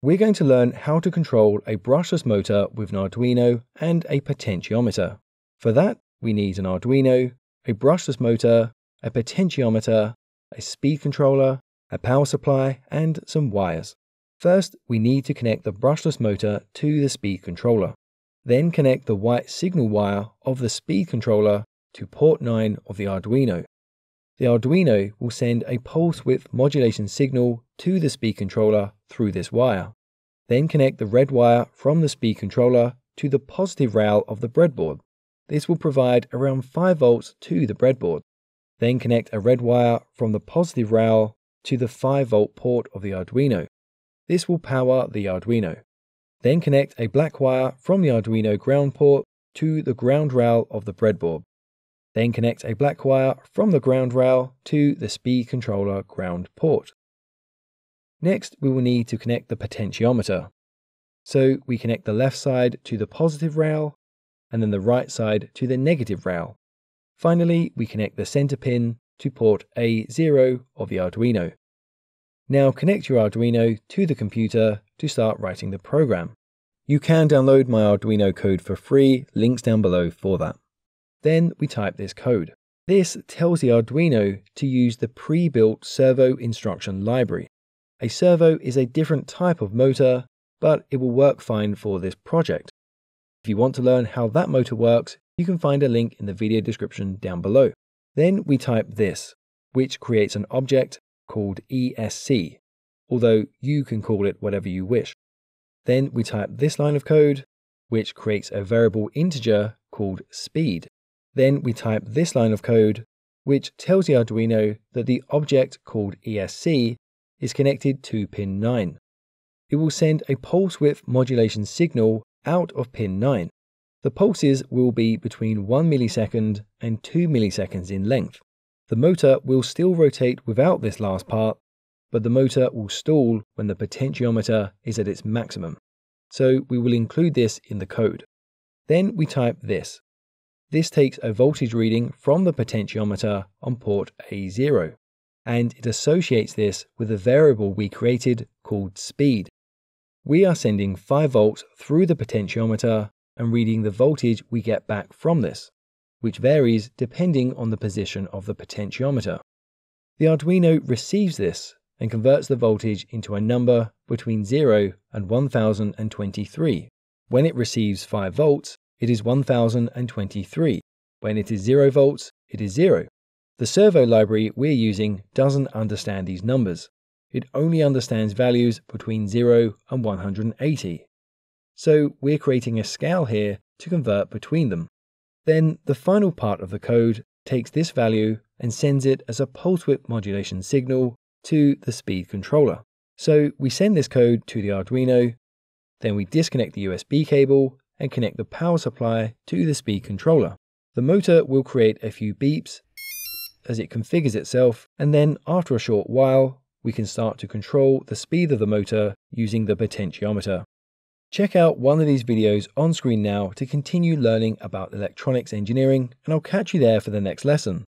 we're going to learn how to control a brushless motor with an Arduino and a potentiometer. For that, we need an Arduino, a brushless motor, a potentiometer, a speed controller, a power supply, and some wires. First, we need to connect the brushless motor to the speed controller. Then connect the white signal wire of the speed controller to port 9 of the Arduino. The Arduino will send a pulse width modulation signal to the speed controller through this wire. Then connect the red wire from the speed controller to the positive rail of the breadboard. This will provide around 5 volts to the breadboard. Then connect a red wire from the positive rail to the 5 volt port of the Arduino. This will power the Arduino. Then connect a black wire from the Arduino ground port to the ground rail of the breadboard. Then connect a black wire from the ground rail to the speed controller ground port. Next, we will need to connect the potentiometer. So we connect the left side to the positive rail and then the right side to the negative rail. Finally, we connect the center pin to port A0 of the Arduino. Now connect your Arduino to the computer to start writing the program. You can download my Arduino code for free, links down below for that. Then we type this code. This tells the Arduino to use the pre-built servo instruction library. A servo is a different type of motor, but it will work fine for this project. If you want to learn how that motor works, you can find a link in the video description down below. Then we type this, which creates an object called ESC, although you can call it whatever you wish. Then we type this line of code, which creates a variable integer called speed. Then we type this line of code, which tells the Arduino that the object called ESC is connected to pin 9. It will send a pulse width modulation signal out of pin 9. The pulses will be between 1 millisecond and 2 milliseconds in length. The motor will still rotate without this last part, but the motor will stall when the potentiometer is at its maximum. So we will include this in the code. Then we type this this takes a voltage reading from the potentiometer on port A0, and it associates this with a variable we created called speed. We are sending 5 volts through the potentiometer and reading the voltage we get back from this, which varies depending on the position of the potentiometer. The Arduino receives this and converts the voltage into a number between 0 and 1023. When it receives 5 volts, it is 1023. When it is 0 volts, it is 0. The servo library we're using doesn't understand these numbers. It only understands values between 0 and 180. So we're creating a scale here to convert between them. Then the final part of the code takes this value and sends it as a pulse width modulation signal to the speed controller. So we send this code to the Arduino, then we disconnect the USB cable and connect the power supply to the speed controller. The motor will create a few beeps as it configures itself, and then after a short while, we can start to control the speed of the motor using the potentiometer. Check out one of these videos on screen now to continue learning about electronics engineering, and I'll catch you there for the next lesson.